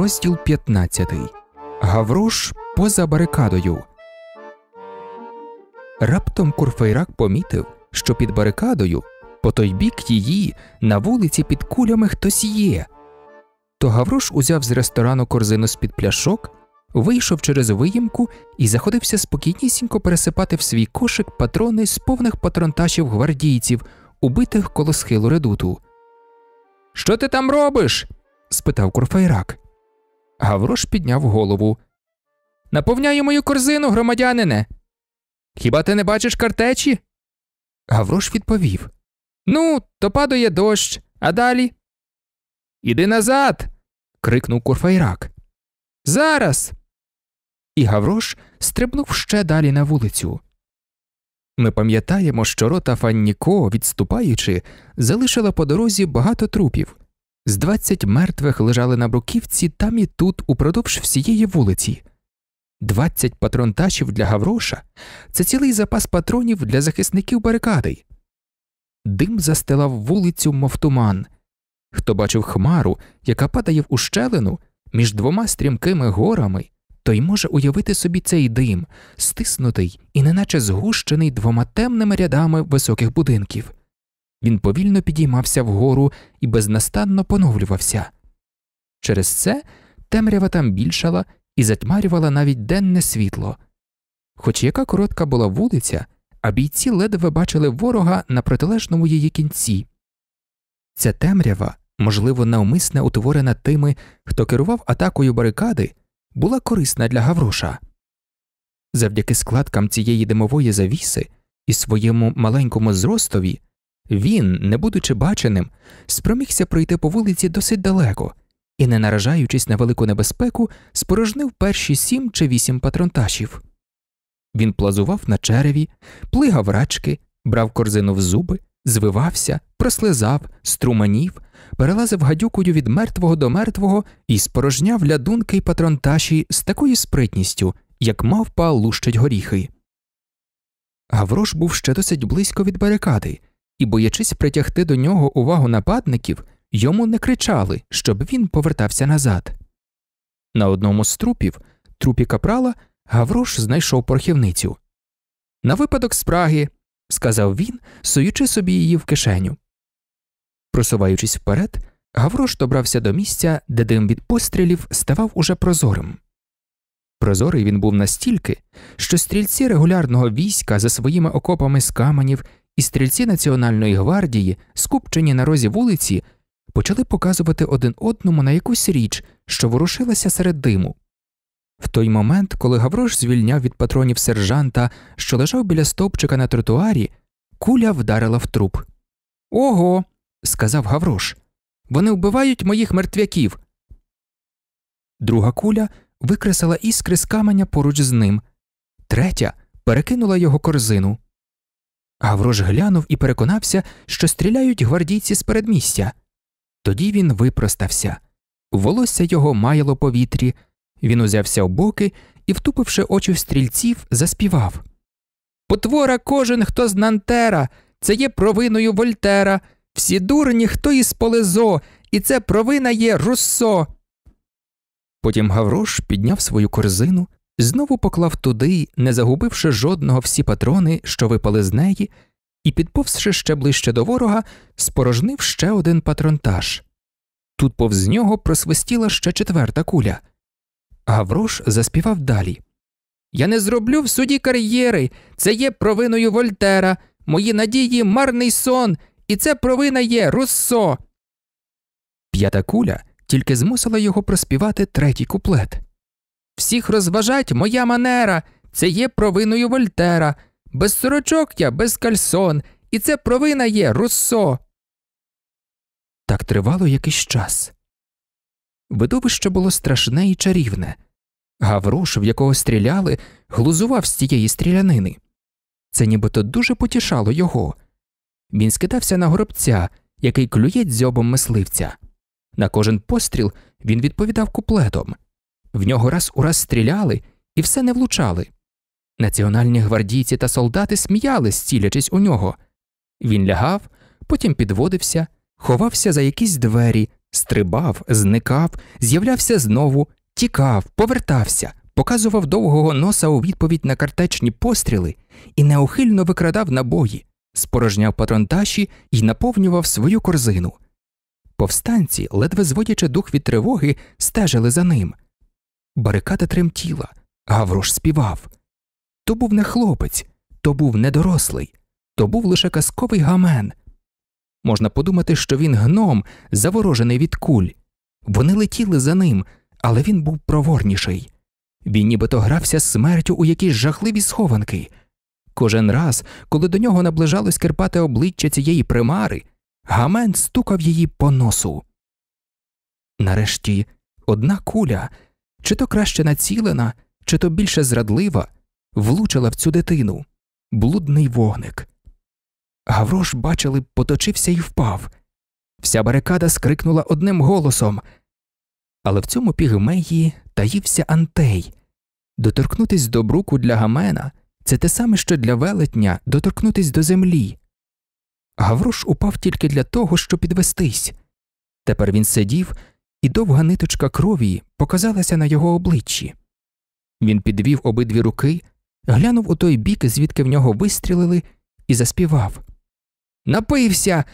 Розділ 15. Гаврош поза барикадою. Раптом Курфейрак помітив, що під барикадою, по той бік її, на вулиці під кулями хтось є. То Гаврош узяв з ресторану корзину з під пляшок, вийшов через виїмку і заходився спокійнісінько пересипати в свій кошик патрони з повних патронташів гвардійців, убитих коло схилу редуту. Що ти там робиш? спитав Курфейрак. Гаврош підняв голову. Наповняю мою корзину, громадянине. Хіба ти не бачиш картечі? Гаврош відповів Ну, то падає дощ, а далі. Іди назад. крикнув Курфейрак. Зараз. І Гаврош стрибнув ще далі на вулицю. Ми пам'ятаємо, що рота Фанніко, відступаючи, залишила по дорозі багато трупів. З двадцять мертвих лежали на бруківці там і тут упродовж всієї вулиці. Двадцять патронташів для Гавроша це цілий запас патронів для захисників барикади. Дим застилав вулицю, мов туман. Хто бачив хмару, яка падає в ущелину між двома стрімкими горами, той може уявити собі цей дим, стиснутий і неначе згущений двома темними рядами високих будинків. Він повільно підіймався вгору і безнастанно поновлювався. Через це темрява там більшала і затьмарювала навіть денне світло. Хоч яка коротка була вулиця, а бійці ледве бачили ворога на протилежному її кінці. Ця темрява, можливо, навмисне утворена тими, хто керував атакою барикади, була корисна для Гавроша. Завдяки складкам цієї димової завіси і своєму маленькому зростові він, не будучи баченим, спромігся пройти по вулиці досить далеко і, не наражаючись на велику небезпеку, спорожнив перші сім чи вісім патронташів. Він плазував на череві, плигав рачки, брав корзину в зуби, звивався, прослизав, струманів, перелазив гадюкою від мертвого до мертвого і спорожняв лядунки й патронташі з такою спритністю, як мавпа лущить горіхи. Гаврош був ще досить близько від барикади і, боячись притягти до нього увагу нападників, йому не кричали, щоб він повертався назад. На одному з трупів, трупі капрала, Гаврош знайшов порхівницю. На випадок спраги, сказав він, суючи собі її в кишеню. Просуваючись вперед, Гаврош добрався до місця, де дим від пострілів ставав уже прозорим. Прозорий він був настільки, що стрільці регулярного війська за своїми окопами з каменів і стрільці Національної гвардії, скупчені на розі вулиці, почали показувати один одному на якусь річ, що ворушилася серед диму. В той момент, коли Гаврош звільняв від патронів сержанта, що лежав біля стовпчика на тротуарі, куля вдарила в труп. Ого, сказав Гаврош. Вони вбивають моїх мертвяків. Друга куля викресала іскри з каменя поруч з ним, третя перекинула його корзину. Гаврош глянув і переконався, що стріляють гвардійці з передмістя. Тоді він випростався. Волосся його маяло повітрі, він узявся в боки і, втупивши очі в стрільців, заспівав Потвора кожен, хто з Нантера, це є провиною Вольтера, всі дурні, хто із Полезо, і це провина є Руссо. Потім Гаврош підняв свою корзину, знову поклав туди, не загубивши жодного всі патрони, що випали з неї, і, підповзши ще ближче до ворога, спорожнив ще один патронтаж. Тут повз нього просвистіла ще четверта куля. Гаврош заспівав далі Я не зроблю в суді кар'єри, це є провиною Вольтера, мої надії марний сон, і це провина є Руссо. П'ята куля тільки змусила його проспівати третій куплет. Всіх розважать моя манера, це є провиною Вольтера, без сорочок я, без кальсон, і це провина є Руссо. Так тривало якийсь час. Видовище було страшне і чарівне. Гаврош, в якого стріляли, глузував з тієї стрілянини. Це нібито дуже потішало його. Він скидався на горобця, який клює дзьобом мисливця. На кожен постріл він відповідав куплетом в нього раз у раз стріляли і все не влучали. Національні гвардійці та солдати сміялись, цілячись у нього. Він лягав, потім підводився, ховався за якісь двері, Стрибав, зникав, з'являвся знову, тікав, повертався, показував довгого носа у відповідь на картечні постріли і неухильно викрадав набої, спорожняв патронташі і наповнював свою корзину. Повстанці, ледве зводячи дух від тривоги, стежили за ним. Барикада тремтіла, Гаврош співав. То був не хлопець, то був не дорослий, то був лише казковий гамен. Можна подумати, що він гном, заворожений від куль. Вони летіли за ним, але він був проворніший. Він нібито грався смертю у якісь жахливі схованки. Кожен раз, коли до нього наближалось керпате обличчя цієї примари, Гамен стукав її по носу. Нарешті одна куля, чи то краще націлена, чи то більше зрадлива, влучила в цю дитину блудний вогник. Гаврош, бачили, поточився і впав. Вся барикада скрикнула одним голосом. Але в цьому пігмеї таївся Антей. Доторкнутись до бруку для гамена це те саме, що для велетня доторкнутись до землі. Гаврош упав тільки для того, щоб підвестись. Тепер він сидів, і довга ниточка крові показалася на його обличчі. Він підвів обидві руки, глянув у той бік, звідки в нього вистрілили, і заспівав Напився.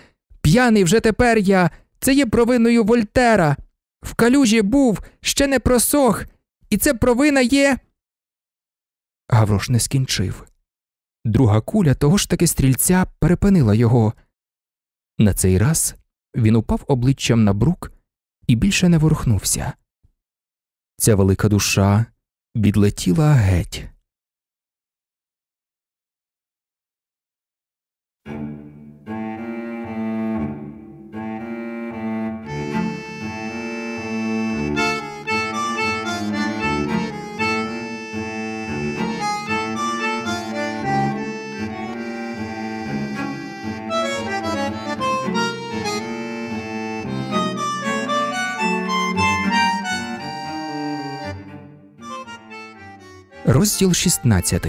П'яний вже тепер я. Це є провиною Вольтера. В калюжі був, ще не просох, і це провина є. Гаврош не скінчив. Друга куля того ж таки стрільця перепинила його. На цей раз він упав обличчям на брук і більше не ворухнувся. Ця велика душа відлетіла геть. Розділ 16.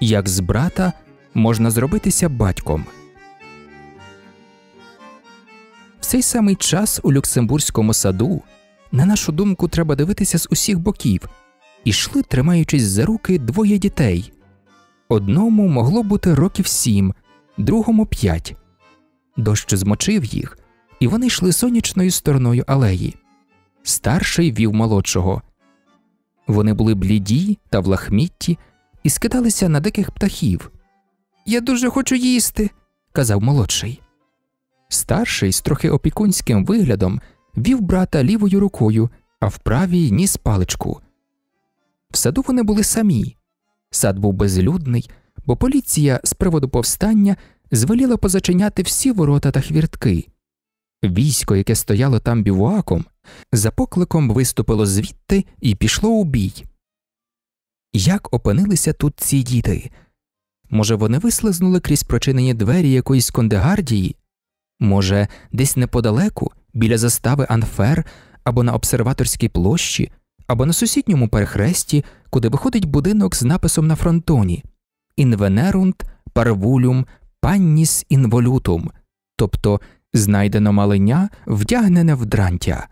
Як з брата можна зробитися батьком. В цей самий час у Люксембурзькому саду, на нашу думку, треба дивитися з усіх боків, ішли, тримаючись за руки, двоє дітей. Одному могло бути років сім, другому п'ять. Дощ змочив їх, і вони йшли сонячною стороною алеї. Старший вів молодшого. Вони були бліді та в лахмітті і скидалися на диких птахів. Я дуже хочу їсти, казав молодший. Старший з трохи опікунським виглядом вів брата лівою рукою, а в правій ніс паличку. В саду вони були самі. Сад був безлюдний, бо поліція з приводу повстання звеліла позачиняти всі ворота та хвіртки. Військо, яке стояло там бівуаком, за покликом виступило звідти і пішло у бій. Як опинилися тут ці діти? Може, вони вислизнули крізь прочинені двері якоїсь кондегардії? Може, десь неподалеку, біля застави Анфер або на обсерваторській площі, або на сусідньому перехресті, куди виходить будинок з написом на фронтоні Інвенерунт парвулюм панніс інволютум, тобто знайдено малиня, вдягнене в дрантя.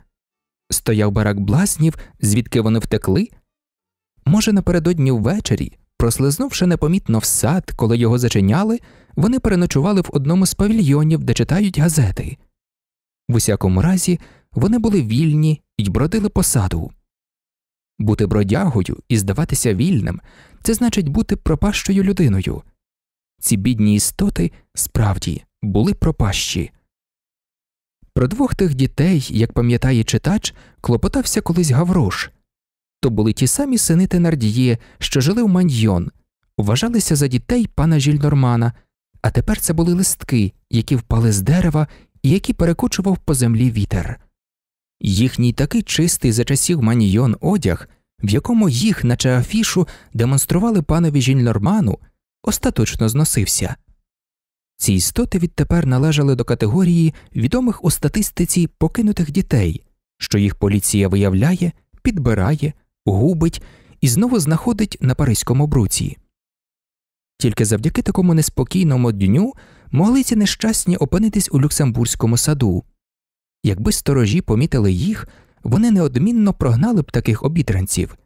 Стояв барак блазнів, звідки вони втекли? Може, напередодні ввечері, прослизнувши непомітно в сад, коли його зачиняли, вони переночували в одному з павільйонів, де читають газети. В усякому разі, вони були вільні й бродили по саду. Бути бродягою і здаватися вільним це значить бути пропащою людиною. Ці бідні істоти справді були пропащі. Про двох тих дітей, як пам'ятає читач, клопотався колись Гаврош. То були ті самі сини Тенардіє, що жили в Маньйон, вважалися за дітей пана Жільнормана, а тепер це були листки, які впали з дерева і які перекочував по землі вітер. Їхній такий чистий за часів Маньйон одяг, в якому їх, наче афішу, демонстрували панові Жільнорману, остаточно зносився. Ці істоти відтепер належали до категорії відомих у статистиці покинутих дітей, що їх поліція виявляє, підбирає, губить і знову знаходить на Паризькому бруці. Тільки завдяки такому неспокійному дню могли ці нещасні опинитись у Люксембурзькому саду. Якби сторожі помітили їх, вони неодмінно прогнали б таких обідранців.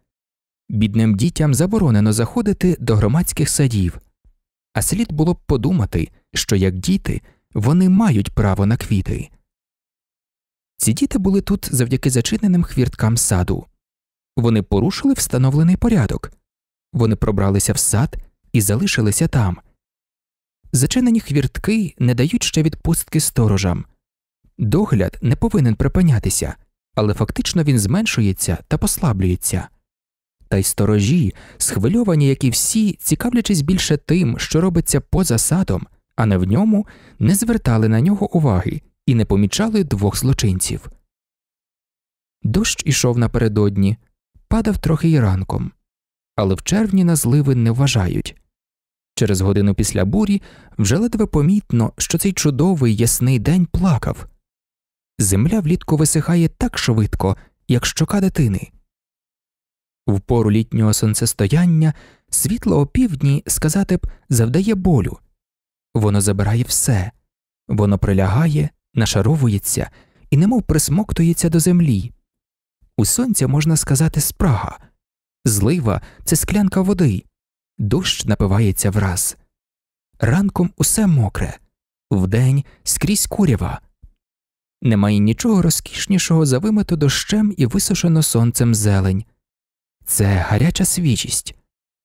Бідним дітям заборонено заходити до громадських садів, а слід було б подумати, що як діти вони мають право на квіти. Ці діти були тут завдяки зачиненим хвірткам саду. Вони порушили встановлений порядок, вони пробралися в сад і залишилися там. Зачинені хвіртки не дають ще відпустки сторожам. Догляд не повинен припинятися, але фактично він зменшується та послаблюється. Та й сторожі, схвильовані, як і всі, цікавлячись більше тим, що робиться поза садом, а не в ньому, не звертали на нього уваги і не помічали двох злочинців. Дощ ішов напередодні, падав трохи й ранком, але в червні на зливи не вважають. Через годину після бурі вже ледве помітно, що цей чудовий ясний день плакав. Земля влітку висихає так швидко, як щока дитини. В пору літнього сонцестояння світло опівдні, сказати б, завдає болю, воно забирає все, воно прилягає, нашаровується і немов присмоктується до землі. У сонця можна сказати спрага, злива це склянка води, дощ напивається враз. Ранком усе мокре, вдень скрізь курява. Немає нічого розкішнішого за вимиту дощем і висушено сонцем зелень. Це гаряча свіжість.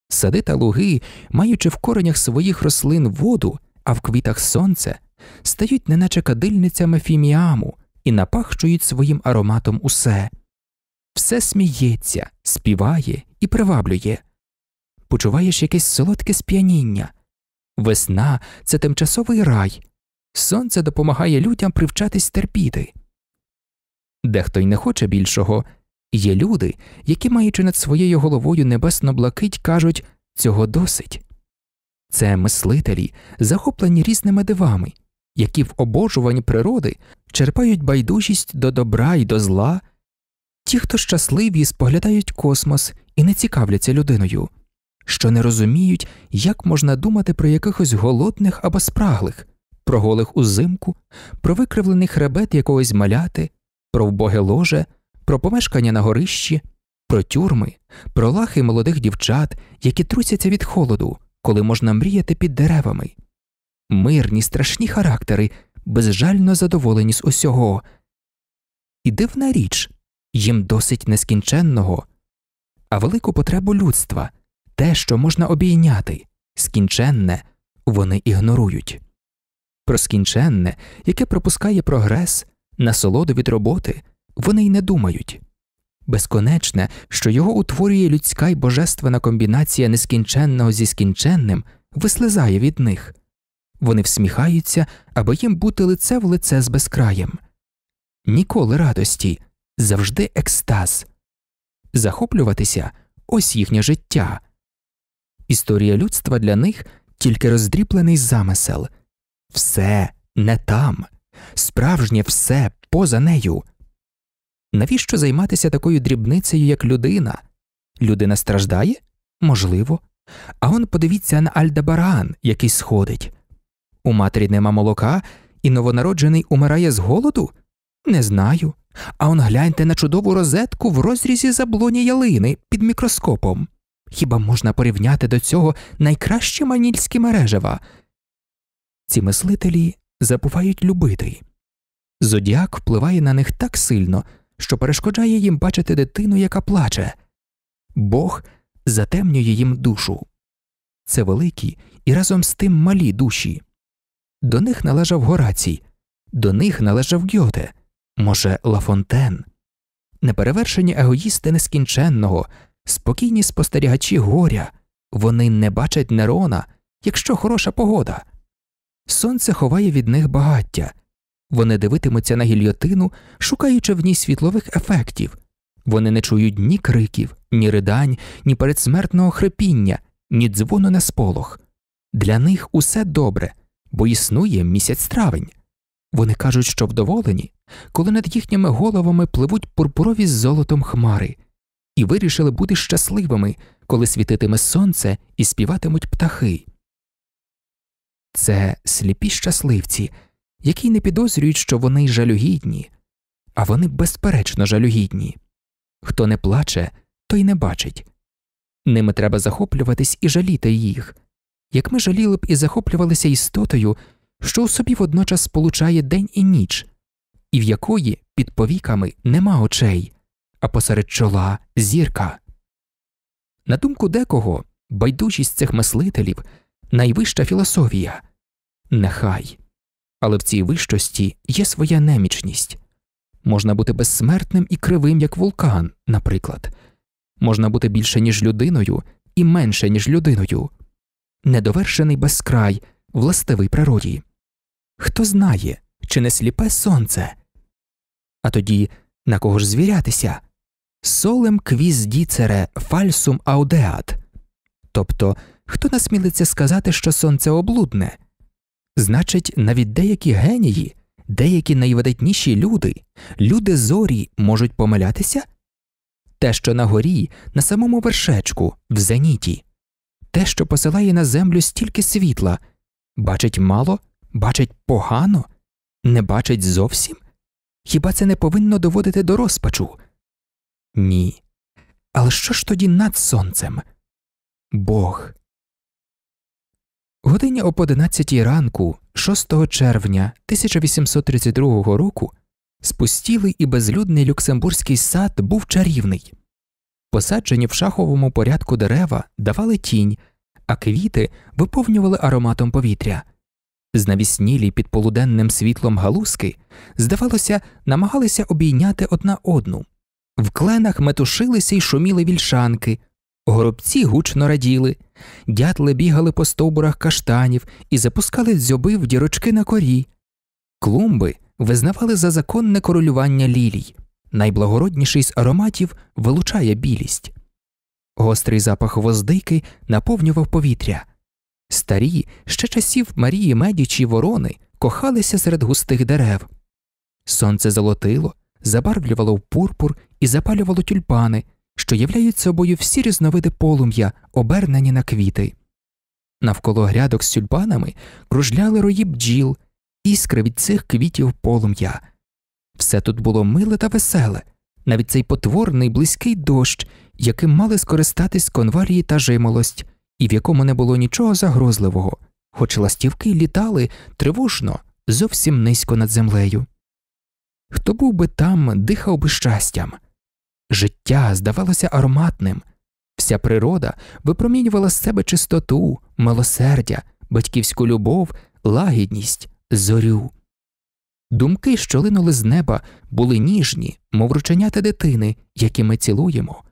Сади та луги, маючи в коренях своїх рослин воду, а в квітах сонце, стають неначе кадильницями фіміаму і напахчують своїм ароматом усе. Все сміється, співає і приваблює. Почуваєш якесь солодке сп'яніння. Весна це тимчасовий рай, сонце допомагає людям привчатись терпіти. Дехто й не хоче більшого. Є люди, які, маючи над своєю головою небесно блакить, кажуть цього досить. Це мислителі, захоплені різними дивами, які в обожуванні природи черпають байдужість до добра і до зла, ті, хто щасливі, споглядають космос і не цікавляться людиною, що не розуміють, як можна думати про якихось голодних або спраглих, про голих узимку, про викривлений хребет якогось маляти, про вбоге ложе, про помешкання на горищі, про тюрми, про лахи молодих дівчат, які трусяться від холоду, коли можна мріяти під деревами, мирні, страшні характери, безжально задоволені з усього. І дивна річ їм досить нескінченного, а велику потребу людства, те, що можна обійняти, скінченне, вони ігнорують. Про скінченне, яке пропускає прогрес, насолоду від роботи, вони й не думають. Безконечне, що його утворює людська й божественна комбінація нескінченного зі скінченним, вислизає від них. Вони всміхаються, аби їм бути лице в лице з безкраєм. Ніколи радості, завжди екстаз. Захоплюватися ось їхнє життя. Історія людства для них тільки роздріплений замисел все не там, справжнє все поза нею. Навіщо займатися такою дрібницею, як людина? Людина страждає? Можливо. А он подивіться на Альдебаран, який сходить. У матері нема молока, і новонароджений умирає з голоду? Не знаю. А он гляньте на чудову розетку в розрізі заблоні ялини під мікроскопом. Хіба можна порівняти до цього найкращі манільські мережева? Ці мислителі забувають любити. Зодіак впливає на них так сильно, що перешкоджає їм бачити дитину, яка плаче. Бог затемнює їм душу. Це великі і разом з тим малі душі. До них належав Горацій, до них належав Гьоте, може, Лафонтен, неперевершені егоїсти нескінченного, спокійні спостерігачі горя, вони не бачать Нерона, якщо хороша погода. Сонце ховає від них багаття, вони дивитимуться на гільйотину, шукаючи в ній світлових ефектів, вони не чують ні криків, ні ридань, ні передсмертного хрипіння, ні дзвону на сполох. Для них усе добре, бо існує місяць травень. Вони кажуть, що вдоволені, коли над їхніми головами пливуть пурпурові з золотом хмари, і вирішили бути щасливими, коли світитиме сонце і співатимуть птахи. Це сліпі щасливці, які не підозрюють, що вони жалюгідні, а вони безперечно жалюгідні. Хто не плаче, той не бачить. Ними треба захоплюватись і жаліти їх, як ми жаліли б і захоплювалися істотою, що у собі водночас сполучає день і ніч, і в якої під повіками нема очей, а посеред чола зірка. На думку декого, байдужість цих мислителів найвища філософія нехай, але в цій вищості є своя немічність. Можна бути безсмертним і кривим, як вулкан, наприклад, можна бути більше, ніж людиною, і менше, ніж людиною, недовершений безкрай, властивий природі. Хто знає, чи не сліпе сонце? А тоді на кого ж звірятися? Солем квіз діцере фальсум аудеат. Тобто, хто насмілиться сказати, що сонце облудне? Значить, навіть деякі генії, деякі найвидатніші люди, люди зорі можуть помилятися? Те, що на горі, на самому вершечку, в зеніті, те, що посилає на землю стільки світла, бачить мало, бачить погано, не бачить зовсім? Хіба це не повинно доводити до розпачу? Ні. Але що ж тоді над сонцем? Бог. Годині об 11 ранку, 6 червня 1832 року, спустілий і безлюдний люксембурзький сад був чарівний. Посаджені в шаховому порядку дерева давали тінь, а квіти виповнювали ароматом повітря. Знавіснілі під полуденним світлом галузки, здавалося, намагалися обійняти одна одну. В кленах метушилися й шуміли вільшанки, горобці гучно раділи, дятли бігали по стовбурах каштанів і запускали дзьоби в дірочки на корі. Клумби визнавали за законне королювання лілій. Найблагородніший з ароматів вилучає білість. Гострий запах воздики наповнював повітря. Старі, ще часів Марії Медічі ворони кохалися серед густих дерев. Сонце золотило, забарвлювало в пурпур і запалювало тюльпани, що являють собою всі різновиди полум'я, обернені на квіти. Навколо грядок з тюльпанами кружляли рої бджіл, іскри від цих квітів полум'я. Все тут було миле та веселе, навіть цей потворний близький дощ, яким мали скористатись конварії та жимолость, і в якому не було нічого загрозливого, хоч ластівки літали тривожно, зовсім низько над землею. Хто був би там, дихав би щастям. Життя здавалося ароматним, вся природа випромінювала з себе чистоту, милосердя, батьківську любов, лагідність, зорю. Думки, що линули з неба, були ніжні, мов рученята дитини, які ми цілуємо.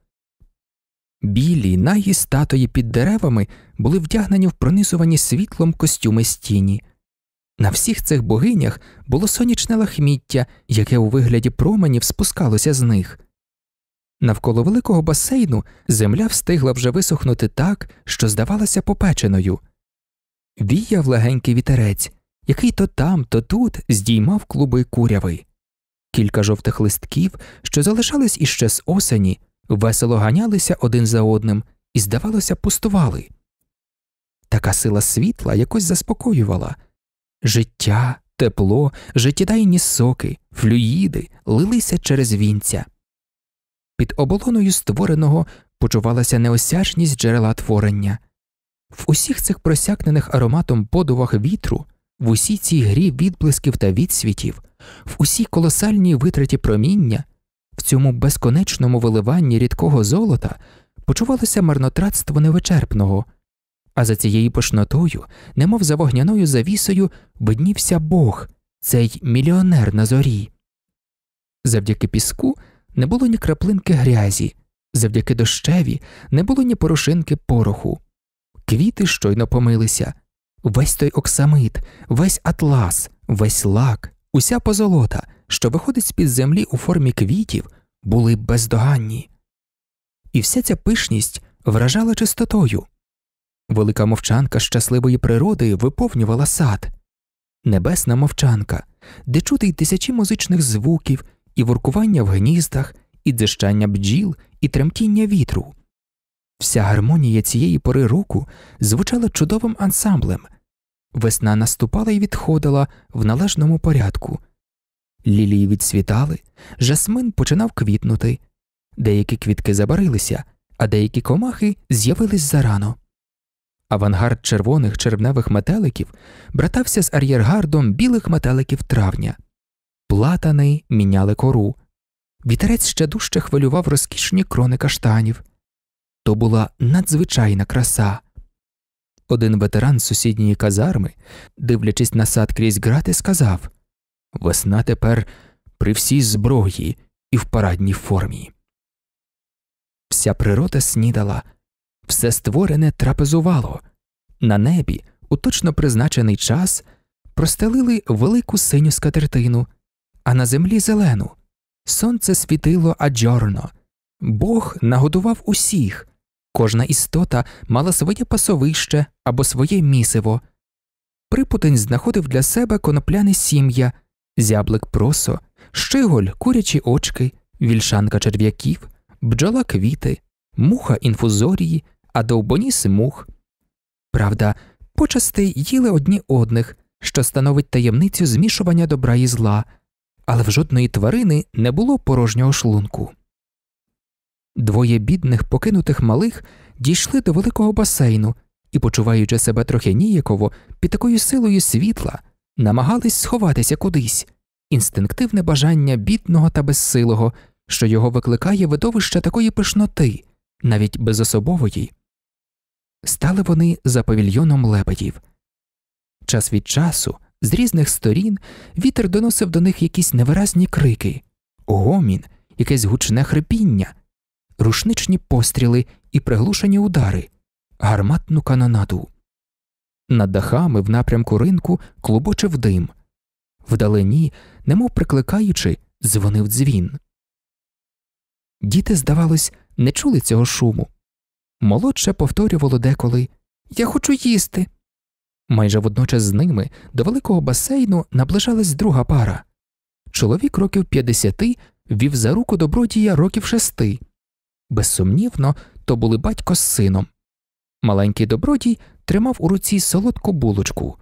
Білі, нагі статуї під деревами були вдягнені в пронизувані світлом костюми стіні. На всіх цих богинях було сонячне лахміття, яке у вигляді променів спускалося з них. Навколо великого басейну земля встигла вже висохнути так, що здавалася попеченою. Віяв легенький вітерець, який то там, то тут здіймав клуби куряви. Кілька жовтих листків, що залишались іще з осені, весело ганялися один за одним і, здавалося, пустували. Така сила світла якось заспокоювала життя, тепло, життєдайні соки, флюїди лилися через вінця. Під оболоною створеного почувалася неосяжність джерела творення. В усіх цих просякнених ароматом подувах вітру, в усій цій грі відблисків та відсвітів, в усій колосальній витраті проміння, в цьому безконечному виливанні рідкого золота почувалося марнотратство невичерпного, а за цією пишнотою, немов за вогняною завісою, виднівся Бог, цей мільйонер на зорі. Завдяки піску не було ні краплинки грязі, завдяки дощеві не було ні порошинки пороху. Квіти щойно помилися, весь той оксамит, весь атлас, весь лак, уся позолота, що виходить з під землі у формі квітів, були бездоганні. І вся ця пишність вражала чистотою. Велика мовчанка щасливої природи виповнювала сад, небесна мовчанка, де чути й тисячі музичних звуків, і воркування в гніздах, і дзищання бджіл, і тремтіння вітру. Вся гармонія цієї пори року звучала чудовим ансамблем. Весна наступала і відходила в належному порядку. Лілії відсвітали, жасмин починав квітнути, деякі квітки забарилися, а деякі комахи з'явились зарано. Авангард червоних червневих метеликів братався з ар'єргардом білих метеликів травня, платани міняли кору, вітерець ще дужче хвилював розкішні крони каштанів. То була надзвичайна краса. Один ветеран з сусідньої казарми, дивлячись на сад крізь грати, сказав Весна тепер при всій зброї і в парадній формі. Вся природа снідала, все створене трапезувало, на небі у точно призначений час простелили велику синю скатертину, а на землі зелену. Сонце світило аджорно, Бог нагодував усіх, кожна істота мала своє пасовище або своє місиво. Припутень знаходив для себе конопляне сім'я, зяблик просо, щиголь курячі очки, вільшанка черв'яків, бджола квіти, муха інфузорії, а довбоніс мух. Правда, почасти їли одні одних, що становить таємницю змішування добра і зла, але в жодної тварини не було порожнього шлунку. Двоє бідних покинутих малих дійшли до великого басейну і, почуваючи себе трохи ніяково, під такою силою світла, намагались сховатися кудись, інстинктивне бажання бідного та безсилого, що його викликає видовище такої пишноти, навіть безособової. Стали вони за павільйоном лебедів. Час від часу, з різних сторін, вітер доносив до них якісь невиразні крики, гомін, якесь гучне хрипіння, рушничні постріли і приглушені удари, гарматну канонаду. Над дахами в напрямку ринку клубочив дим, вдалині, немов прикликаючи, дзвонив дзвін. Діти, здавалось, не чули цього шуму. Молодше повторювало деколи Я хочу їсти. Майже водночас з ними до великого басейну наближалась друга пара. Чоловік років 50 вів за руку добродія років шести. Безсумнівно, то були батько з сином. Маленький добродій тримав у руці солодку булочку.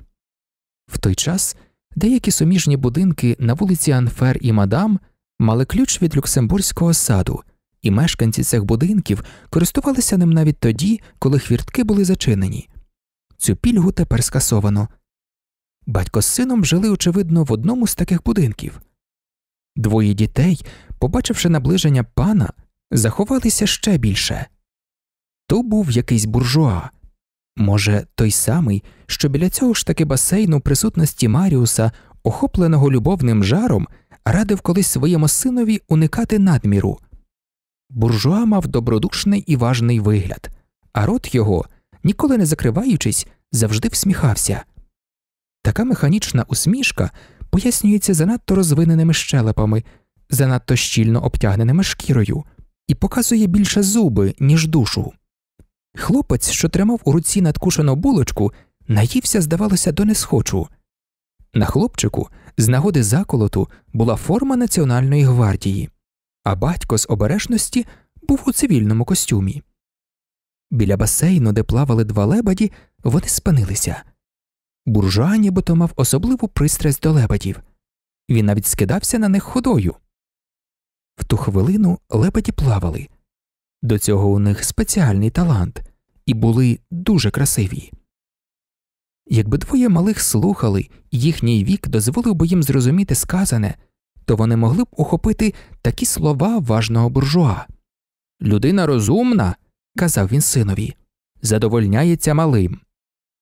В той час деякі суміжні будинки на вулиці Анфер і Мадам мали ключ від Люксембурзького саду, і мешканці цих будинків користувалися ним навіть тоді, коли хвіртки були зачинені. Цю пільгу тепер скасовано. Батько з сином жили, очевидно, в одному з таких будинків. Двоє дітей, побачивши наближення пана, заховалися ще більше. То був якийсь буржуа, може, той самий, що біля цього ж таки басейну присутності Маріуса, охопленого любовним жаром, радив колись своєму синові уникати надміру. Буржуа мав добродушний і важний вигляд, а рот його, ніколи не закриваючись, завжди всміхався. Така механічна усмішка пояснюється занадто розвиненими щелепами, занадто щільно обтягненими шкірою, і показує більше зуби, ніж душу. Хлопець, що тримав у руці надкушену булочку, наївся, здавалося, до несхочу. На хлопчику з нагоди заколоту була форма Національної гвардії, а батько з обережності був у цивільному костюмі. Біля басейну, де плавали два лебеді, вони спинилися. Буржуа нібито мав особливу пристрасть до лебедів. Він навіть скидався на них ходою. В ту хвилину лебеді плавали. До цього у них спеціальний талант і були дуже красиві. Якби двоє малих слухали, їхній вік дозволив би їм зрозуміти сказане, то вони могли б ухопити такі слова важного буржуа. Людина розумна, казав він синові, задовольняється малим.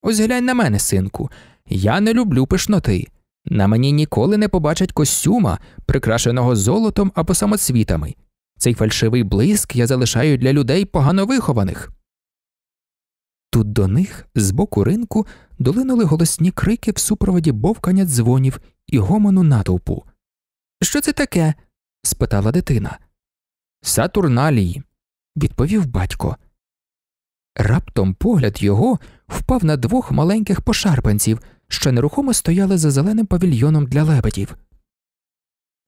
Ось глянь на мене, синку, я не люблю пишноти. На мені ніколи не побачать костюма, прикрашеного золотом або самоцвітами. Цей фальшивий блиск я залишаю для людей погано вихованих. Тут до них з боку ринку долинули голосні крики в супроводі бовкання дзвонів і гомону натовпу. Що це таке? спитала дитина. Сатурналії, відповів батько. Раптом погляд його впав на двох маленьких пошарпанців, що нерухомо стояли за зеленим павільйоном для лебедів.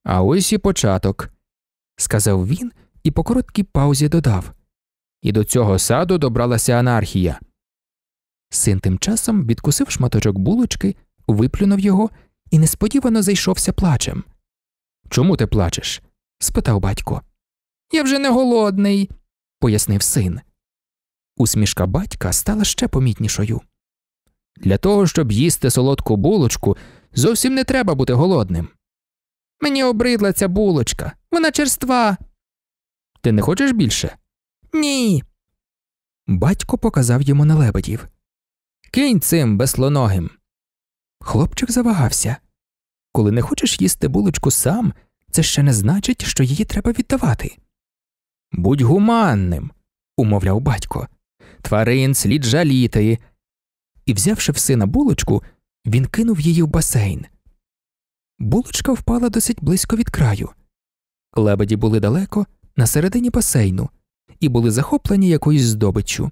А ось і початок, сказав він і по короткій паузі додав. І до цього саду добралася анархія. Син тим часом відкусив шматочок булочки, виплюнув його і несподівано зайшовся плачем. Чому ти плачеш? спитав батько. Я вже не голодний, пояснив син. Усмішка батька стала ще помітнішою. Для того, щоб їсти солодку булочку, зовсім не треба бути голодним. Мені обридла ця булочка, вона черства. Ти не хочеш більше? Ні. Батько показав йому на лебедів. Кинь цим безслоногим. Хлопчик завагався. Коли не хочеш їсти булочку сам, це ще не значить, що її треба віддавати. Будь гуманним, умовляв батько. Тварин слід жаліти. І, взявши в сина булочку, він кинув її в басейн. Булочка впала досить близько від краю. Лебеді були далеко, на середині басейну, і були захоплені якоюсь здобиччю.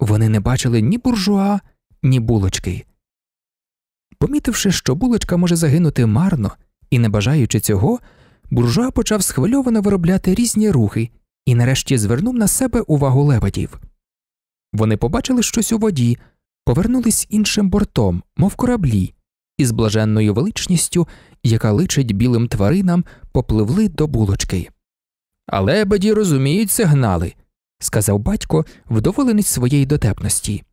Вони не бачили ні буржуа, ні булочки. Помітивши, що булочка може загинути марно і не бажаючи цього, буржуа почав схвильовано виробляти різні рухи і нарешті звернув на себе увагу лебедів. Вони побачили щось у воді, повернулись іншим бортом, мов кораблі, і з блаженною величністю, яка личить білим тваринам, попливли до булочки. А лебеді розуміють сигнали, сказав батько, вдоволений своєї дотепності.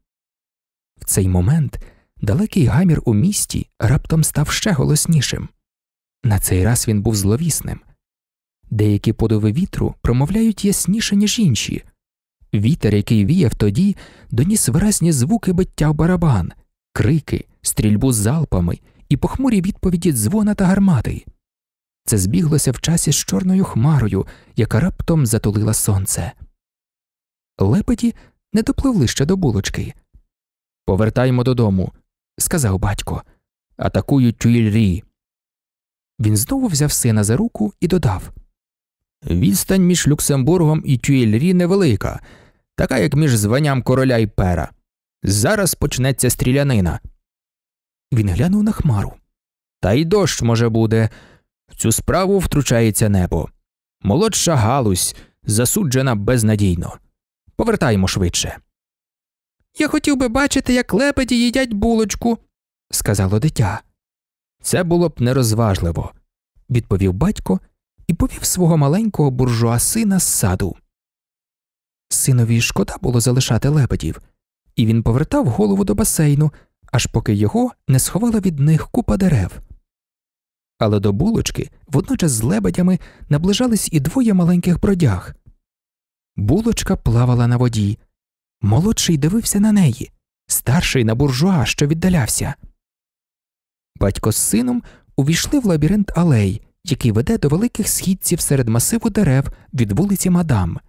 В цей момент далекий гамір у місті раптом став ще голоснішим. На цей раз він був зловісним. Деякі подови вітру промовляють ясніше, ніж інші. Вітер, який віяв тоді, доніс виразні звуки биття в барабан, крики, стрільбу з залпами і похмурі відповіді дзвона та гармати. Це збіглося в часі з чорною хмарою, яка раптом затулила сонце. Лепеді не допливли ще до булочки. Повертаймо додому, сказав батько. Атакують тюільрі. Він знову взяв сина за руку і додав Відстань між Люксембургом і Тюільрі невелика, така як між званням короля і пера. Зараз почнеться стрілянина. Він глянув на хмару. Та й дощ, може, буде. В цю справу втручається небо. Молодша галузь, засуджена безнадійно. Повертаймо швидше. Я хотів би бачити, як лебеді їдять булочку, сказало дитя. Це було б нерозважливо, відповів батько і повів свого маленького буржуа сина з саду. Синові шкода було залишати лебедів, і він повертав голову до басейну, аж поки його не сховала від них купа дерев. Але до булочки водночас з лебедями наближались і двоє маленьких бродяг. Булочка плавала на воді, молодший дивився на неї, старший на буржуа, що віддалявся. Батько з сином увійшли в лабіринт алей, який веде до великих східців серед масиву дерев від вулиці Мадам.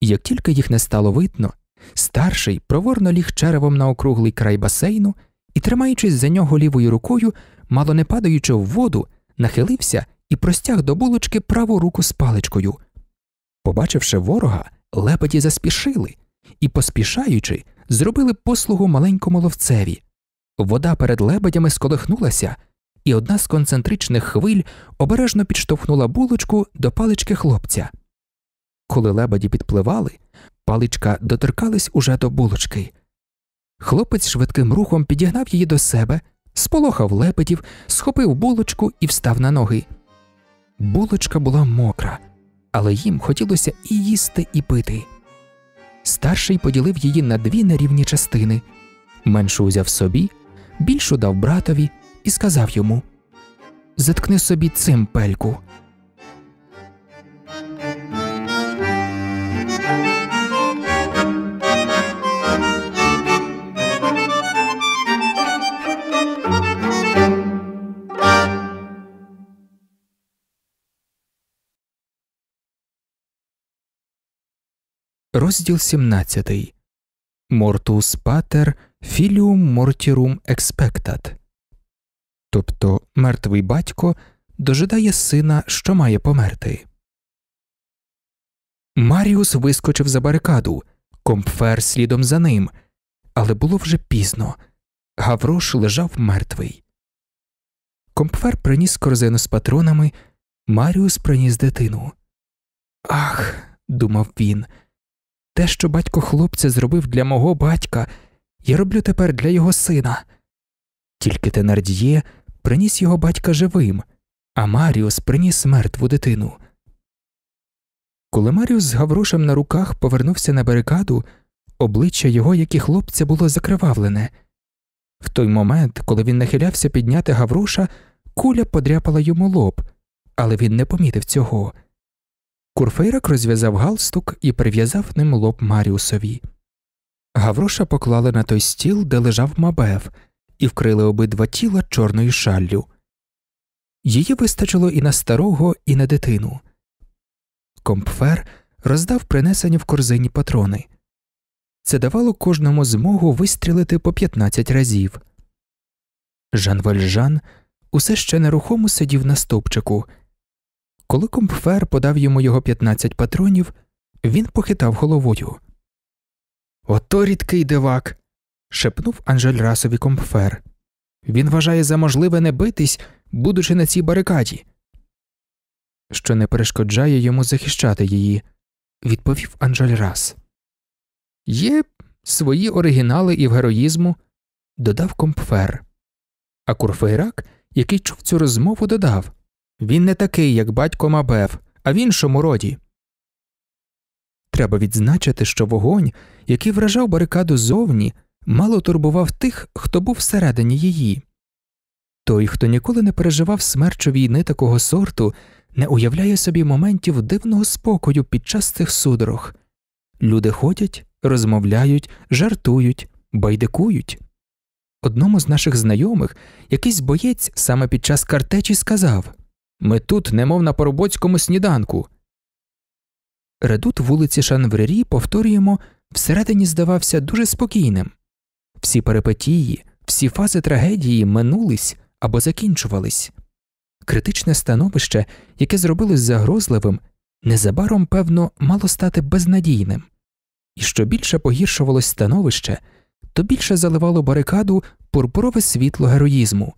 Як тільки їх не стало видно, старший проворно ліг черевом на округлий край басейну і, тримаючись за нього лівою рукою, мало не падаючи в воду, нахилився і простяг до булочки праву руку з паличкою. Побачивши ворога, лепеті заспішили і, поспішаючи, зробили послугу маленькому ловцеві. Вода перед лебедями сколихнулася, і одна з концентричних хвиль обережно підштовхнула булочку до палички хлопця. Коли лебеді підпливали, паличка доторкалась уже до булочки. Хлопець швидким рухом підігнав її до себе, сполохав лебедів, схопив булочку і встав на ноги. Булочка була мокра, але їм хотілося і їсти, і пити. Старший поділив її на дві нерівні частини, меншу узяв собі, більшу дав братові і сказав йому Заткни собі цим пельку. Розділ 17. Мортус патер філіум мортірум експектат. Тобто мертвий батько дожидає сина, що має померти. Маріус вискочив за барикаду, компфер слідом за ним, але було вже пізно. Гаврош лежав мертвий. Компфер приніс корзину з патронами, Маріус приніс дитину. Ах, думав він. Те, що батько хлопця зробив для мого батька, я роблю тепер для його сина. Тільки Тенардіє приніс його батька живим, а Маріус приніс мертву дитину. Коли Маріус з Гаврошем на руках повернувся на барикаду, обличчя його, як і хлопця, було закривавлене. В той момент, коли він нахилявся підняти Гавроша, куля подряпала йому лоб, але він не помітив цього. Курфейрак розв'язав галстук і прив'язав ним лоб Маріусові. Гавроша поклали на той стіл, де лежав мабев, і вкрили обидва тіла чорною шаллю. Її вистачило і на старого, і на дитину. Компфер роздав принесені в корзині патрони. Це давало кожному змогу вистрілити по 15 разів. Жан Вальжан усе ще нерухомо сидів на стовпчику. Коли компфер подав йому його 15 патронів, він похитав головою. Ото рідкий дивак. Шепнув Анжель Расові компфер. Він вважає за можливе не битись, будучи на цій барикаді. Що не перешкоджає йому захищати її, відповів Анжель Рас. Є свої оригінали і в героїзму, додав компфер. А Курфейрак, який чув цю розмову, додав Він не такий, як батько Мабев, а в іншому роді. Треба відзначити, що вогонь, який вражав барикаду зовні, мало турбував тих, хто був всередині її. Той, хто ніколи не переживав смерчу війни такого сорту, не уявляє собі моментів дивного спокою під час цих судорог. Люди ходять, розмовляють, жартують, байдикують. Одному з наших знайомих якийсь боєць саме під час картечі сказав Ми тут, немов на поробоцькому сніданку. Редут вулиці Шанврері, повторюємо, всередині здавався дуже спокійним. Всі перипетії, всі фази трагедії минулись або закінчувались. Критичне становище, яке зробилось загрозливим, незабаром, певно, мало стати безнадійним, і що більше погіршувалось становище, то більше заливало барикаду пурпурове світло героїзму.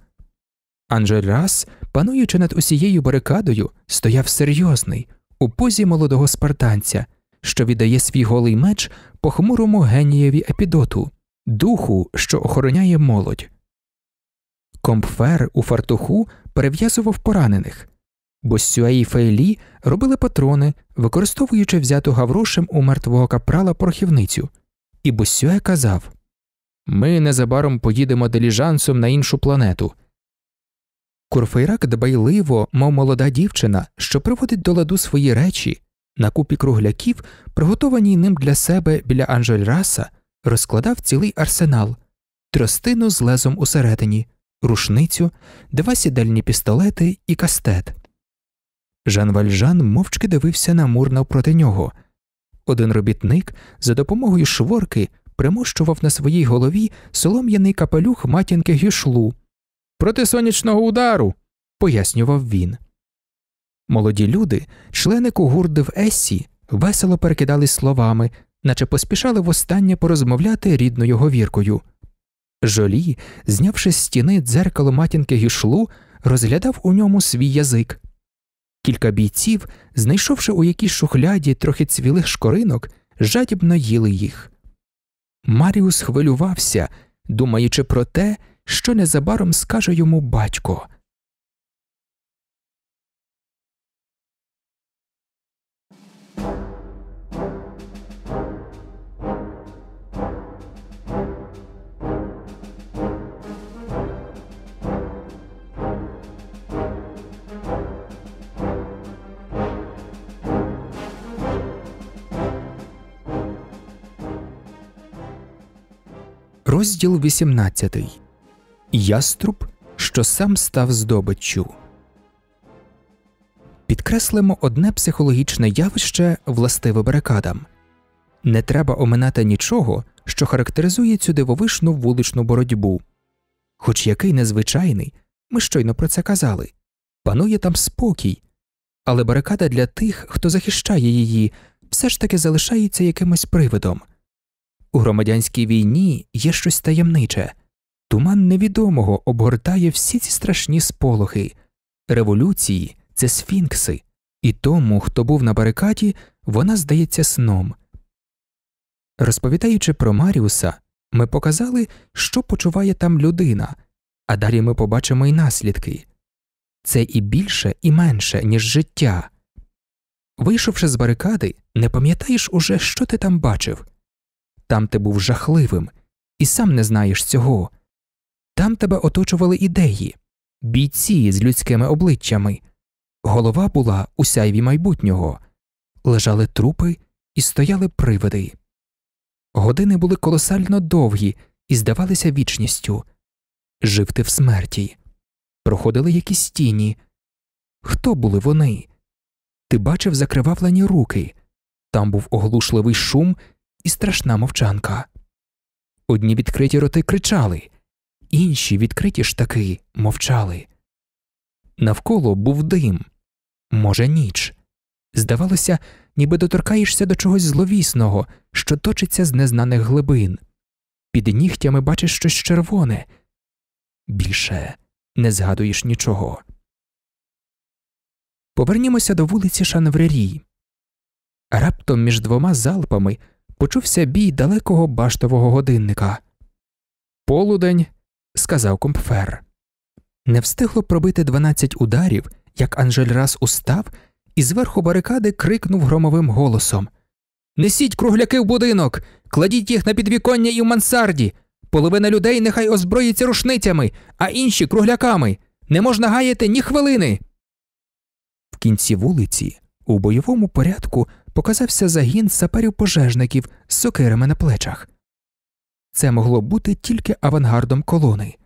Анджель Рас, пануючи над усією барикадою, стояв серйозний, у позі молодого спартанця, що віддає свій голий меч похмурому генієві епідоту, духу, що охороняє молодь. Компфер у фартуху перев'язував поранених, Боссюе і Фейлі робили патрони, використовуючи взяту гаврошем у мертвого капрала порохівницю, і Боссюе казав Ми незабаром поїдемо деліжансом на іншу планету. Курфейрак дбайливо, мов молода дівчина, що приводить до ладу свої речі, на купі кругляків, приготованій ним для себе біля Анжельраса, розкладав цілий арсенал, тростину з лезом усередині, рушницю, два сідельні пістолети і кастет. Жан Вальжан мовчки дивився на мур навпроти нього. Один робітник за допомогою шворки примощував на своїй голові солом'яний капелюх матінки гюшлу. Проти сонячного удару, пояснював він. Молоді люди, члени кугурди в Ессі, весело перекидались словами, наче поспішали востаннє порозмовляти рідною говіркою. Жолі, знявши з стіни дзеркало матінки гюшлу, розглядав у ньому свій язик. Кілька бійців, знайшовши у якійсь шухляді трохи цвілих шкоринок, жадібно їли їх. Маріус хвилювався, думаючи про те, що незабаром скаже йому батько. Розділ 18. Яструб, що сам став здобиччю. Підкреслимо одне психологічне явище властиве барикадам не треба оминати нічого, що характеризує цю дивовишну вуличну боротьбу. Хоч який незвичайний, ми щойно про це казали панує там спокій, але барикада для тих, хто захищає її, все ж таки залишається якимось привидом. У громадянській війні є щось таємниче, туман невідомого обгортає всі ці страшні сполохи, революції це сфінкси, і тому, хто був на барикаді, вона здається сном. Розповідаючи про Маріуса, ми показали, що почуває там людина, а далі ми побачимо й наслідки. це і більше, і менше, ніж життя. Вийшовши з барикади, не пам'ятаєш уже, що ти там бачив. Там ти був жахливим, і сам не знаєш цього. Там тебе оточували ідеї, бійці з людськими обличчями. Голова була у сяйві майбутнього, лежали трупи і стояли привиди. Години були колосально довгі і здавалися вічністю. Жив ти в смерті. Проходили якісь тіні. Хто були вони? Ти бачив закривавлені руки, там був оглушливий шум і страшна мовчанка. Одні відкриті роти кричали, інші відкриті ж таки мовчали. Навколо був дим, може, ніч. Здавалося, ніби доторкаєшся до чогось зловісного, що точиться з незнаних глибин. Під нігтями бачиш щось червоне. Більше не згадуєш нічого. Повернімося до вулиці Шанврері. Раптом між двома залпами почувся бій далекого баштового годинника. Полудень, сказав компфер. Не встигло пробити дванадцять ударів, як Анжель раз устав і зверху барикади крикнув громовим голосом Несіть кругляки в будинок, кладіть їх на підвіконня і в мансарді. Половина людей нехай озброїться рушницями, а інші кругляками. Не можна гаяти ні хвилини. В кінці вулиці, у бойовому порядку, показався загін саперів пожежників з сокирами на плечах. Це могло бути тільки авангардом колони.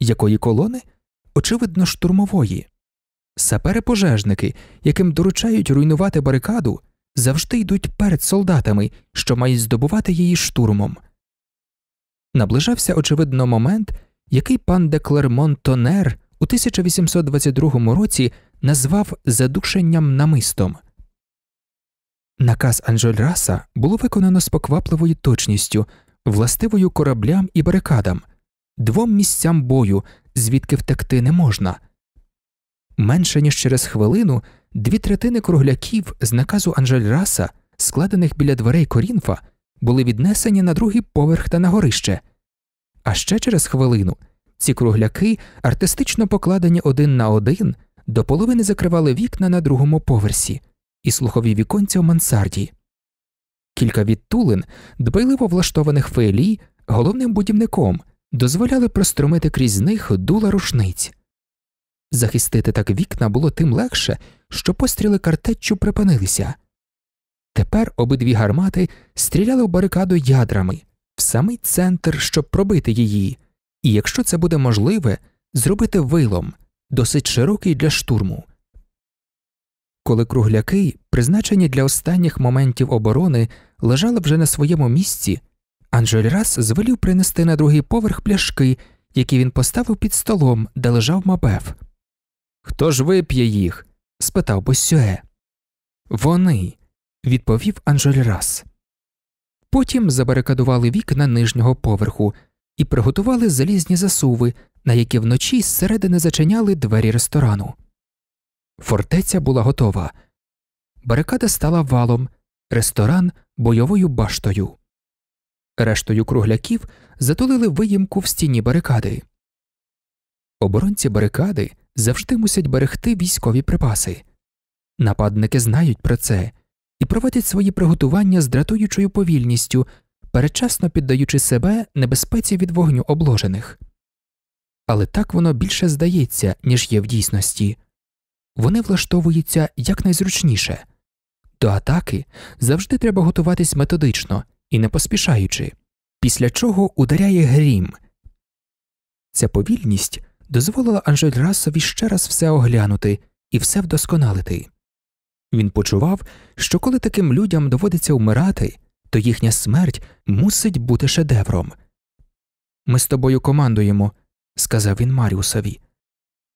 Якої колони? Очевидно, штурмової. Сапери пожежники, яким доручають руйнувати барикаду, завжди йдуть перед солдатами, що мають здобувати її штурмом. Наближався, очевидно, момент, який пан де Клермон Тонер у 1822 році назвав задушенням намистом. Наказ Анжольраса було виконано з поквапливою точністю, властивою кораблям і барикадам, двом місцям бою, звідки втекти не можна. Менше ніж через хвилину дві третини кругляків з наказу Анжельраса, складених біля дверей Корінфа, були віднесені на другий поверх та на горище. А ще через хвилину ці кругляки, артистично покладені один на один, до половини закривали вікна на другому поверсі і слухові віконця в мансарді. Кілька відтулин, дбайливо влаштованих фейлій, головним будівником дозволяли прострумити крізь них дула рушниць. Захистити так вікна було тим легше, що постріли картеччю припинилися. Тепер обидві гармати стріляли в барикаду ядрами в самий центр, щоб пробити її, і якщо це буде можливе, зробити вилом, досить широкий для штурму. Коли кругляки, призначені для останніх моментів оборони, лежали вже на своєму місці, Анжель раз звелів принести на другий поверх пляшки, які він поставив під столом, де лежав Мабеф. Хто ж вип'є їх? спитав Боссюе. Вони, відповів Анжель раз. Потім забарикадували вікна нижнього поверху і приготували залізні засуви, на які вночі зсередини зачиняли двері ресторану. Фортеця була готова. Барикада стала валом, ресторан бойовою баштою. Рештою кругляків затулили виїмку в стіні барикади. Оборонці барикади завжди мусять берегти військові припаси. Нападники знають про це і проводять свої приготування з дратуючою повільністю, передчасно піддаючи себе небезпеці від вогню обложених. Але так воно більше здається, ніж є в дійсності вони влаштовуються якнайзручніше. До атаки завжди треба готуватись методично і не поспішаючи, після чого ударяє грім. Ця повільність дозволила Анжель Расові ще раз все оглянути і все вдосконалити. Він почував, що коли таким людям доводиться вмирати, то їхня смерть мусить бути шедевром. Ми з тобою командуємо, сказав він Маріусові.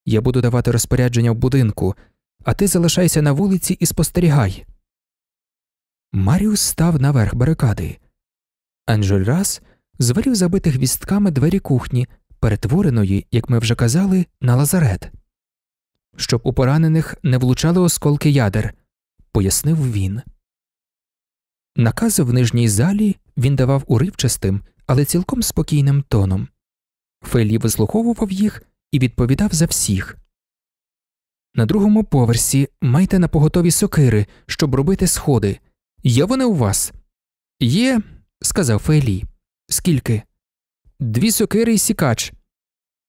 Я буду давати розпорядження в будинку, а ти залишайся на вулиці і спостерігай. Маріус став наверх барикади. Анжель раз звелів забити гвістками двері кухні, перетвореної, як ми вже казали, на лазарет. Щоб у поранених не влучали осколки ядер, пояснив він. Накази в нижній залі він давав уривчастим, але цілком спокійним тоном. Фелі вислуховував їх і відповідав за всіх. На другому поверсі майте на поготові сокири, щоб робити сходи. Є вони у вас? Є, сказав Фейлі. Скільки? Дві сокири і сікач.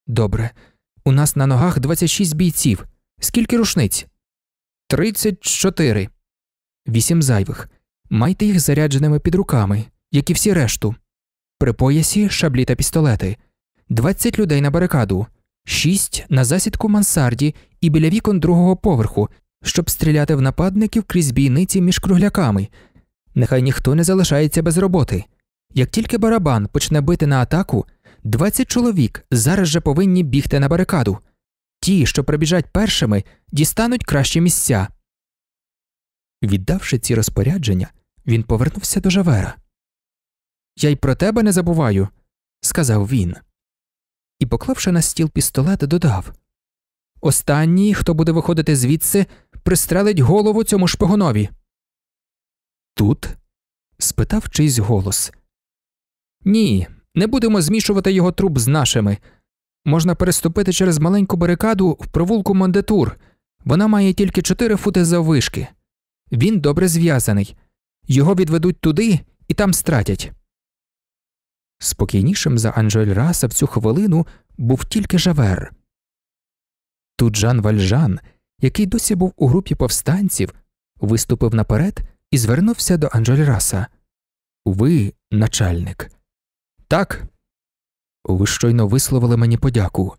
Добре. У нас на ногах 26 бійців. Скільки рушниць? Тридцять чотири. Вісім зайвих. Майте їх зарядженими під руками, як і всі решту. При поясі шаблі та пістолети, 20 людей на барикаду, 6 на засідку мансарді і біля вікон другого поверху, щоб стріляти в нападників крізь бійниці між кругляками. Нехай ніхто не залишається без роботи. Як тільки барабан почне бити на атаку, 20 чоловік зараз же повинні бігти на барикаду. Ті, що прибіжать першими, дістануть кращі місця. Віддавши ці розпорядження, він повернувся до Жавера. Я й про тебе не забуваю, сказав він. І, поклавши на стіл пістолет, додав Останній, хто буде виходити звідси, пристрелить голову цьому шпигунові. Тут? спитав чийсь голос. Ні, не будемо змішувати його труп з нашими. Можна переступити через маленьку барикаду в провулку Мондетур. Вона має тільки чотири фути заввишки. Він добре зв'язаний. Його відведуть туди і там стратять. Спокійнішим за Анжель Раса в цю хвилину був тільки Жавер. Тут Жан Вальжан, який досі був у групі повстанців, виступив наперед і звернувся до Анжель Раса. Ви, начальник. Так. Ви щойно висловили мені подяку.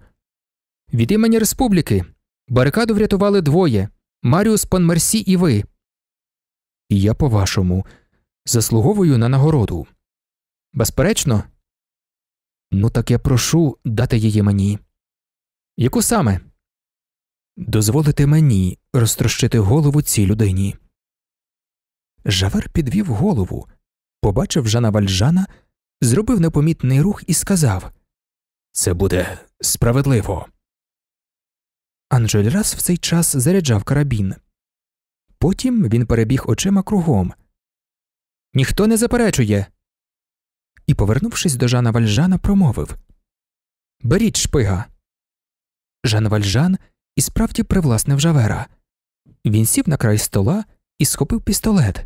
Від імені республіки. Барикаду врятували двоє Маріус Понмерсі і ви. Я, по вашому, заслуговую на нагороду. Безперечно. Ну, так я прошу дати її мені. Яку саме? Дозволите мені розтрощити голову цій людині. Жавер підвів голову, побачив Жана Вальжана, зробив непомітний рух і сказав Це буде справедливо. Анжель раз в цей час заряджав карабін. Потім він перебіг очима кругом. Ніхто не заперечує. І, повернувшись до Жана Вальжана, промовив Беріть шпига. Жан Вальжан і справді привласнив Жавера. Він сів на край стола і схопив пістолет.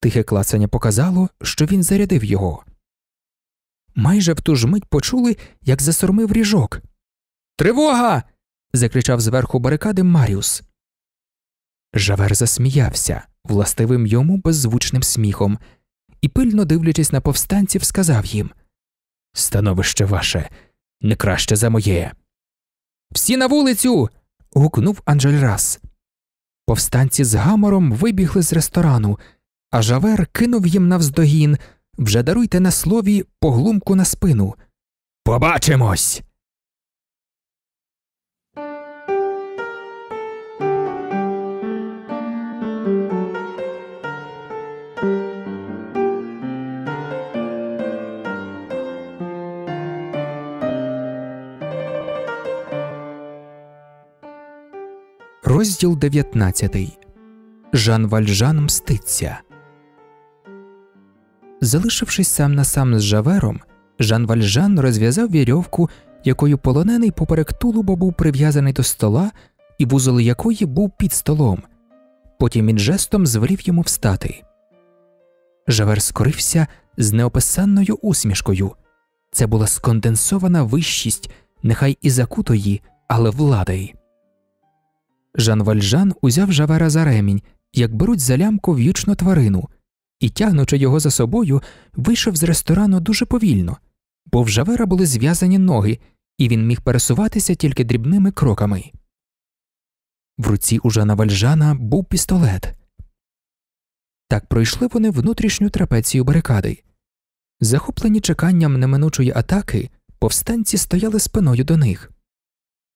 Тихе клацання показало, що він зарядив його. Майже в ту ж мить почули, як засормив ріжок. Тривога. закричав зверху барикади Маріус. Жавер засміявся властивим йому беззвучним сміхом і, пильно дивлячись на повстанців, сказав їм Становище ваше не краще за моє. Всі на вулицю. гукнув Анжель Рас. Повстанці з гамором вибігли з ресторану, а Жавер кинув їм навздогін вже даруйте на слові поглумку на спину. Побачимось. Розділ 19. Жан Вальжан мститься. Залишившись сам на сам з Жавером, Жан Вальжан розв'язав вірьовку, якою полонений поперек тулуба був прив'язаний до стола і вузол якої був під столом. Потім він жестом звелів йому встати. Жавер скорився з неописанною усмішкою. Це була сконденсована вищість, нехай і закутої, але влади. Жан Вальжан узяв Жавера за ремінь, як беруть за лямку в'ючну тварину, і, тягнучи його за собою, вийшов з ресторану дуже повільно, бо в Жавера були зв'язані ноги, і він міг пересуватися тільки дрібними кроками. В руці у Жана Вальжана був пістолет. Так пройшли вони внутрішню трапецію барикади. Захоплені чеканням неминучої атаки, повстанці стояли спиною до них.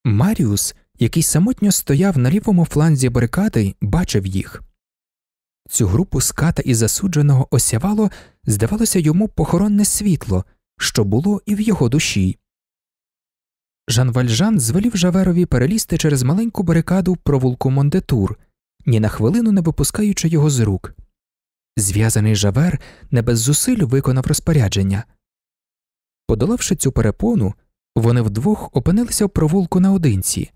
Маріус, який самотньо стояв на лівому фланзі барикади, бачив їх. Цю групу ската і засудженого осявало, здавалося йому похоронне світло, що було і в його душі. Жан Вальжан звелів Жаверові перелізти через маленьку барикаду провулку Мондетур, ні на хвилину не випускаючи його з рук. Зв'язаний Жавер не без зусиль виконав розпорядження. Подолавши цю перепону, вони вдвох опинилися в провулку наодинці.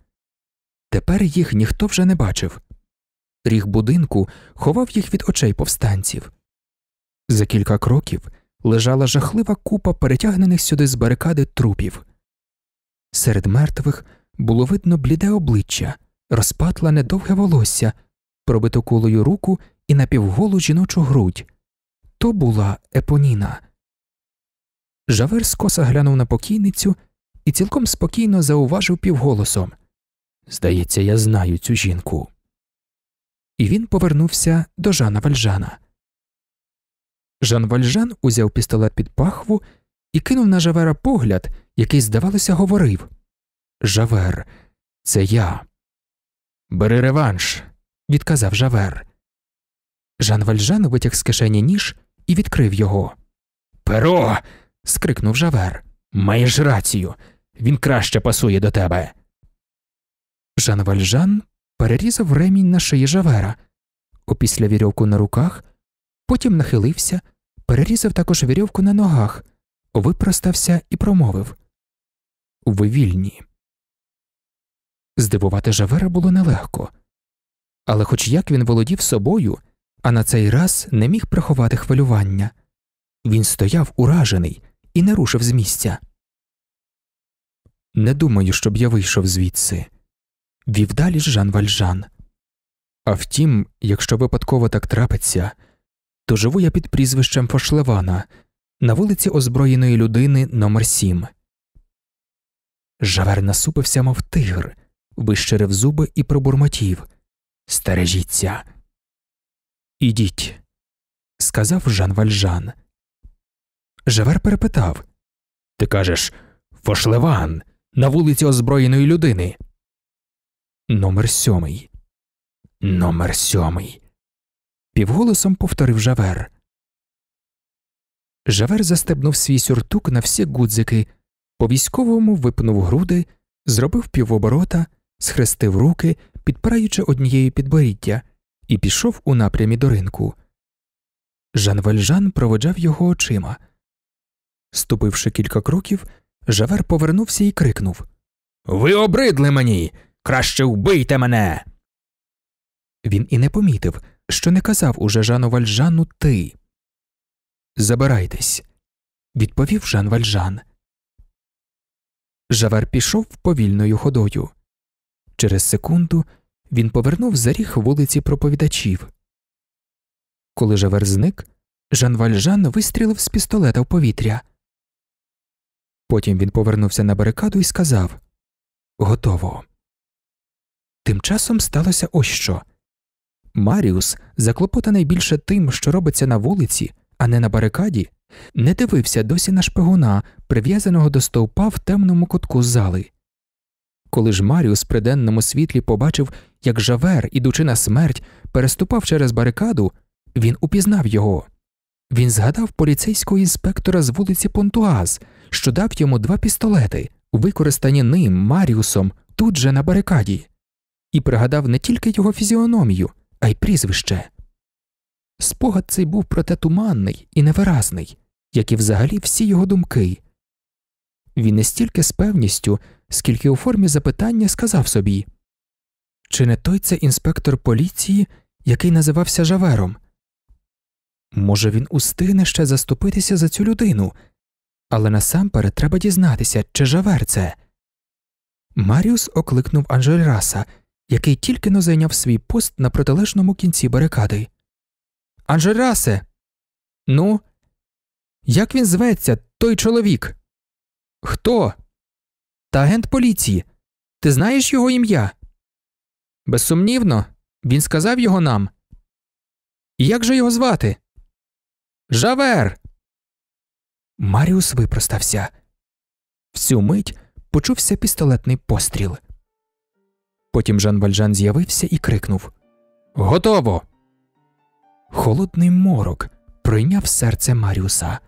Тепер їх ніхто вже не бачив. Ріг будинку ховав їх від очей повстанців. За кілька кроків лежала жахлива купа перетягнених сюди з барикади трупів. Серед мертвих було видно бліде обличчя, розпатлене довге волосся, пробиту кулою руку і напівголу жіночу грудь. То була Епоніна. Жавер скоса глянув на покійницю і цілком спокійно зауважив півголосом Здається, я знаю цю жінку. І він повернувся до Жана Вальжана. Жан Вальжан узяв пістолет під пахву і кинув на Жавера погляд, який, здавалося, говорив Жавер, це я. Бери реванш, відказав Жавер. Жан Вальжан витяг з кишені ніж і відкрив його. Перо. скрикнув Жавер. Маєш рацію. Він краще пасує до тебе. Жан Вальжан перерізав ремінь на шиї Жавера, опісля вірьовку на руках, потім нахилився, перерізав також вірьовку на ногах, випростався і промовив Ви вільні. Здивувати Жавера було нелегко, але хоч як він володів собою, а на цей раз не міг приховати хвилювання. Він стояв уражений і не рушив з місця. Не думаю, щоб я вийшов звідси, вів далі Жан Вальжан. А втім, якщо випадково так трапиться, то живу я під прізвищем Фошлевана на вулиці озброєної людини номер 7 Жавер насупився, мов тигр, вищерив зуби і пробурмотів Стережіться. Ідіть, сказав Жан Вальжан. Жавер перепитав Ти кажеш Фошлеван на вулиці озброєної людини. Номер сьомий. Номер сьомий. Півголосом повторив Жавер. Жавер застебнув свій сюртук на всі гудзики, по військовому випнув груди, зробив півоборота, схрестив руки, підпираючи однією підборіддя, і пішов у напрямі до ринку. Жан Вальжан проводжав його очима. Ступивши кілька кроків, Жавер повернувся і крикнув Ви обридли мені. Краще вбийте мене. Він і не помітив, що не казав уже Жану Вальжану ти. Забирайтесь, відповів Жан Вальжан. Жавер пішов повільною ходою. Через секунду він повернув за ріг вулиці проповідачів. Коли Жавер зник, Жан Вальжан вистрілив з пістолета в повітря. Потім він повернувся на барикаду і сказав Готово. Тим часом сталося ось що. Маріус, заклопотаний більше тим, що робиться на вулиці, а не на барикаді, не дивився досі на шпигуна, прив'язаного до стовпа в темному кутку зали. Коли ж Маріус при денному світлі побачив, як Жавер, ідучи на смерть, переступав через барикаду, він упізнав його. Він згадав поліцейського інспектора з вулиці Понтуаз, що дав йому два пістолети, використані ним Маріусом тут же на барикаді, і пригадав не тільки його фізіономію, а й прізвище. Спогад цей був проте туманний і невиразний, як і взагалі всі його думки. Він не стільки з певністю, скільки у формі запитання сказав собі чи не той це інспектор поліції, який називався Жавером? Може, він устигне ще заступитися за цю людину, але насамперед треба дізнатися, чи Жавер це. Маріус окликнув Анжельраса, який тільки но зайняв свій пост на протилежному кінці барикади. Анжельрасе. Ну, як він зветься, той чоловік? Хто? Та агент поліції. Ти знаєш його ім'я? Безсумнівно, він сказав його нам. Як же його звати? Жавер. Маріус випростався. Всю мить почувся пістолетний постріл. Потім Жан Вальжан з'явився і крикнув Готово. Холодний морок прийняв серце Маріуса.